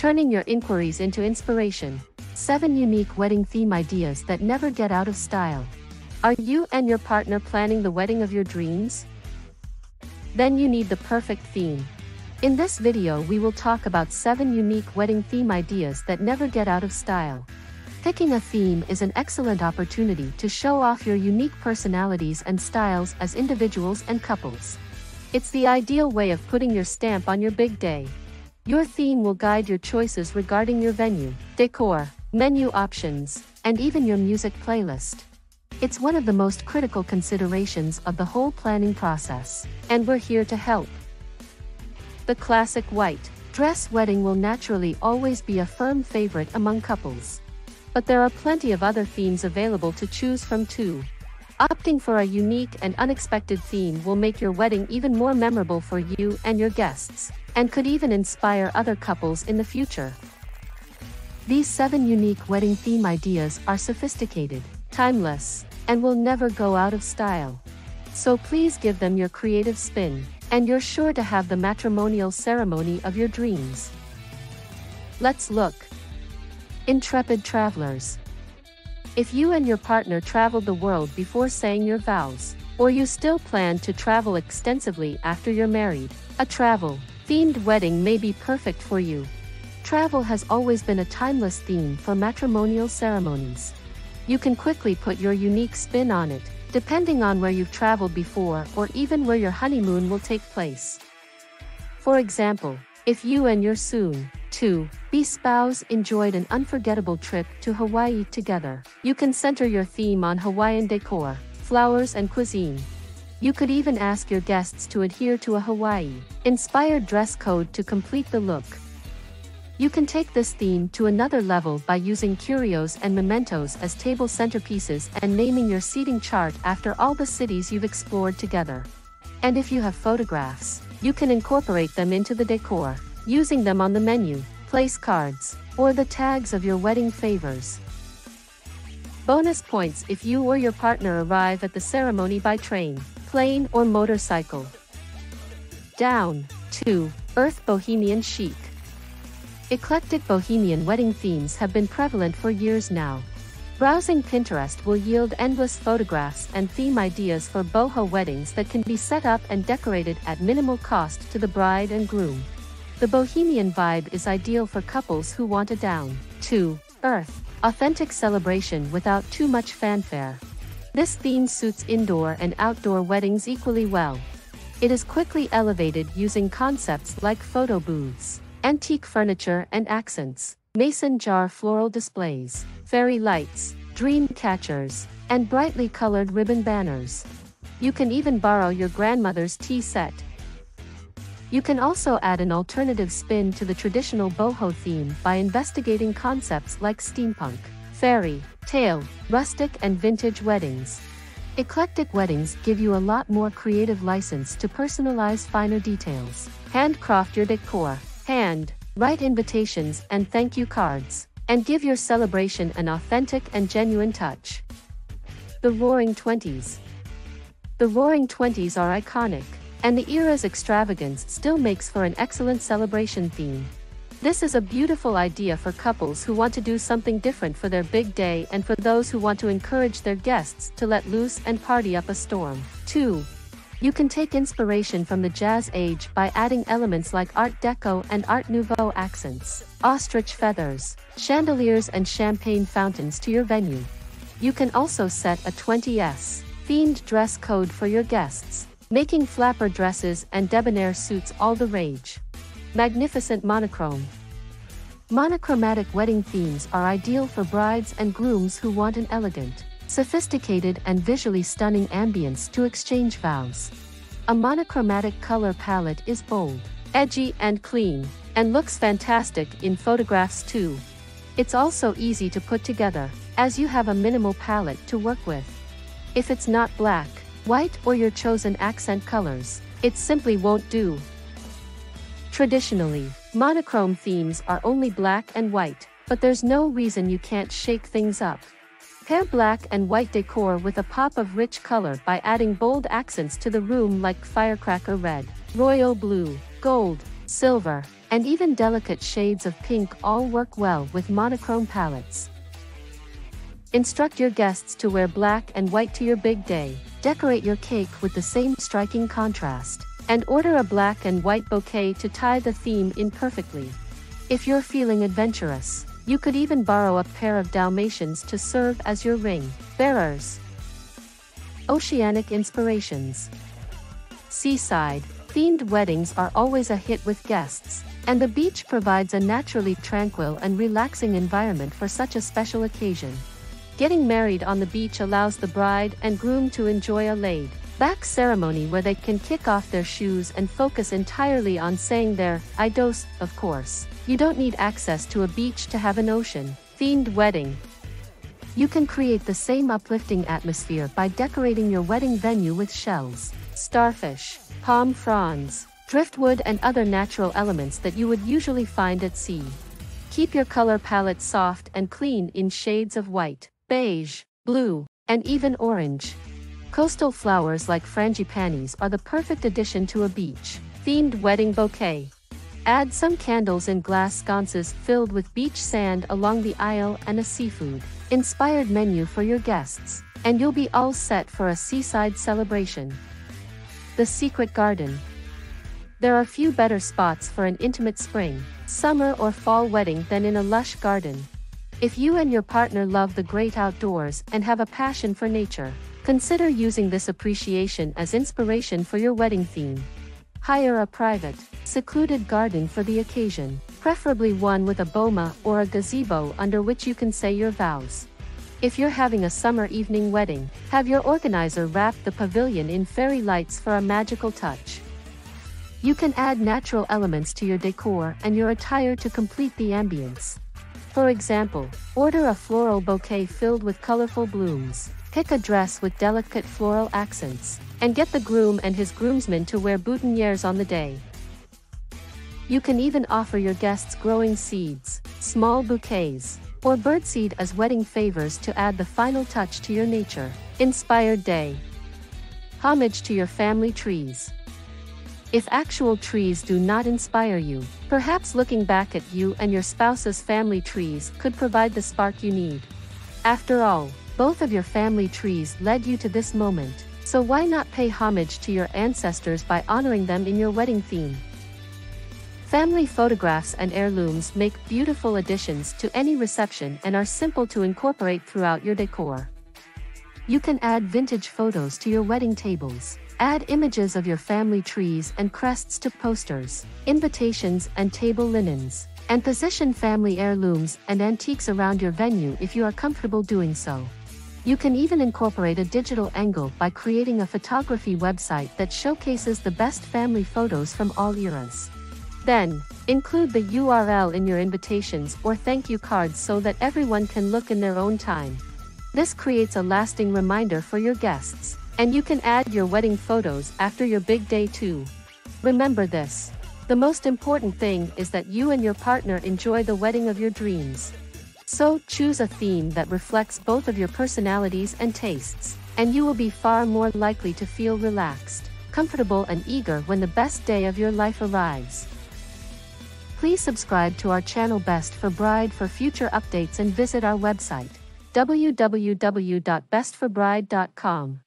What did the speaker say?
turning your inquiries into inspiration. 7 Unique Wedding Theme Ideas That Never Get Out of Style. Are you and your partner planning the wedding of your dreams? Then you need the perfect theme. In this video we will talk about 7 unique wedding theme ideas that never get out of style. Picking a theme is an excellent opportunity to show off your unique personalities and styles as individuals and couples. It's the ideal way of putting your stamp on your big day. Your theme will guide your choices regarding your venue, decor, menu options, and even your music playlist. It's one of the most critical considerations of the whole planning process, and we're here to help. The classic white dress wedding will naturally always be a firm favorite among couples. But there are plenty of other themes available to choose from too. Opting for a unique and unexpected theme will make your wedding even more memorable for you and your guests, and could even inspire other couples in the future. These seven unique wedding theme ideas are sophisticated, timeless, and will never go out of style. So please give them your creative spin, and you're sure to have the matrimonial ceremony of your dreams. Let's look. Intrepid Travelers. If you and your partner traveled the world before saying your vows, or you still plan to travel extensively after you're married, a travel themed wedding may be perfect for you. Travel has always been a timeless theme for matrimonial ceremonies. You can quickly put your unique spin on it, depending on where you've traveled before or even where your honeymoon will take place. For example, if you and your soon 2. Be spouse enjoyed an unforgettable trip to Hawaii together. You can center your theme on Hawaiian decor, flowers and cuisine. You could even ask your guests to adhere to a Hawaii-inspired dress code to complete the look. You can take this theme to another level by using curios and mementos as table centerpieces and naming your seating chart after all the cities you've explored together. And if you have photographs, you can incorporate them into the decor using them on the menu, place cards, or the tags of your wedding favors. Bonus points if you or your partner arrive at the ceremony by train, plane, or motorcycle. Down. 2. Earth Bohemian Chic. Eclectic bohemian wedding themes have been prevalent for years now. Browsing Pinterest will yield endless photographs and theme ideas for boho weddings that can be set up and decorated at minimal cost to the bride and groom. The bohemian vibe is ideal for couples who want a down, to earth, authentic celebration without too much fanfare. This theme suits indoor and outdoor weddings equally well. It is quickly elevated using concepts like photo booths, antique furniture and accents, mason jar floral displays, fairy lights, dream catchers, and brightly colored ribbon banners. You can even borrow your grandmother's tea set, you can also add an alternative spin to the traditional boho theme by investigating concepts like steampunk, fairy, tale, rustic and vintage weddings. Eclectic weddings give you a lot more creative license to personalize finer details. Handcraft your decor, hand, write invitations and thank you cards, and give your celebration an authentic and genuine touch. The Roaring Twenties The Roaring Twenties are iconic, and the era's extravagance still makes for an excellent celebration theme. This is a beautiful idea for couples who want to do something different for their big day and for those who want to encourage their guests to let loose and party up a storm. 2. You can take inspiration from the Jazz Age by adding elements like Art Deco and Art Nouveau accents, ostrich feathers, chandeliers and champagne fountains to your venue. You can also set a 20s themed dress code for your guests, making flapper dresses and debonair suits all the rage. Magnificent monochrome. Monochromatic wedding themes are ideal for brides and grooms who want an elegant, sophisticated and visually stunning ambience to exchange vows. A monochromatic color palette is bold, edgy and clean, and looks fantastic in photographs too. It's also easy to put together, as you have a minimal palette to work with. If it's not black, white or your chosen accent colors, it simply won't do. Traditionally, monochrome themes are only black and white, but there's no reason you can't shake things up. Pair black and white decor with a pop of rich color by adding bold accents to the room like firecracker red, royal blue, gold, silver, and even delicate shades of pink all work well with monochrome palettes. Instruct your guests to wear black and white to your big day, decorate your cake with the same striking contrast, and order a black and white bouquet to tie the theme in perfectly. If you're feeling adventurous, you could even borrow a pair of Dalmatians to serve as your ring bearers. Oceanic Inspirations Seaside, themed weddings are always a hit with guests, and the beach provides a naturally tranquil and relaxing environment for such a special occasion. Getting married on the beach allows the bride and groom to enjoy a laid back ceremony where they can kick off their shoes and focus entirely on saying their I dose, of course. You don't need access to a beach to have an ocean themed wedding. You can create the same uplifting atmosphere by decorating your wedding venue with shells, starfish, palm fronds, driftwood and other natural elements that you would usually find at sea. Keep your color palette soft and clean in shades of white, beige, blue, and even orange. Coastal flowers like frangipanis are the perfect addition to a beach themed wedding bouquet. Add some candles in glass sconces filled with beach sand along the aisle and a seafood inspired menu for your guests, and you'll be all set for a seaside celebration. The Secret Garden. There are few better spots for an intimate spring, summer, or fall wedding than in a lush garden. If you and your partner love the great outdoors and have a passion for nature, Consider using this appreciation as inspiration for your wedding theme. Hire a private, secluded garden for the occasion, preferably one with a boma or a gazebo under which you can say your vows. If you're having a summer evening wedding, have your organizer wrap the pavilion in fairy lights for a magical touch. You can add natural elements to your decor and your attire to complete the ambience. For example, order a floral bouquet filled with colorful blooms. Pick a dress with delicate floral accents, and get the groom and his groomsmen to wear boutonnieres on the day. You can even offer your guests growing seeds, small bouquets, or birdseed as wedding favors to add the final touch to your nature inspired day. Homage to your family trees. If actual trees do not inspire you, perhaps looking back at you and your spouse's family trees could provide the spark you need. After all, both of your family trees led you to this moment, so why not pay homage to your ancestors by honoring them in your wedding theme? Family photographs and heirlooms make beautiful additions to any reception and are simple to incorporate throughout your decor. You can add vintage photos to your wedding tables, add images of your family trees and crests to posters, invitations and table linens, and position family heirlooms and antiques around your venue if you are comfortable doing so. You can even incorporate a digital angle by creating a photography website that showcases the best family photos from all eras. Then, include the URL in your invitations or thank you cards so that everyone can look in their own time. This creates a lasting reminder for your guests, and you can add your wedding photos after your big day too. Remember this. The most important thing is that you and your partner enjoy the wedding of your dreams. So, choose a theme that reflects both of your personalities and tastes, and you will be far more likely to feel relaxed, comfortable and eager when the best day of your life arrives. Please subscribe to our channel Best for Bride for future updates and visit our website, www.bestforbride.com.